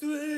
Sweet.